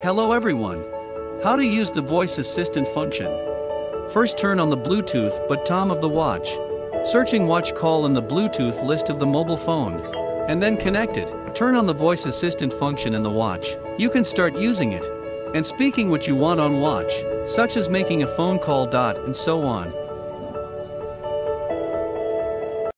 Hello everyone. How to use the voice assistant function. First turn on the Bluetooth but button of the watch. Searching watch call in the Bluetooth list of the mobile phone. And then connect it. Turn on the voice assistant function in the watch. You can start using it. And speaking what you want on watch, such as making a phone call. Dot and so on.